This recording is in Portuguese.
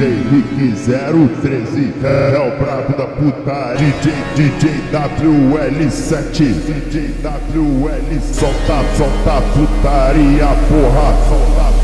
Rick 013 é o brabo da putaria DJ, DJ WL7 DJ WL Solta, solta putaria porra. Solta putaria porra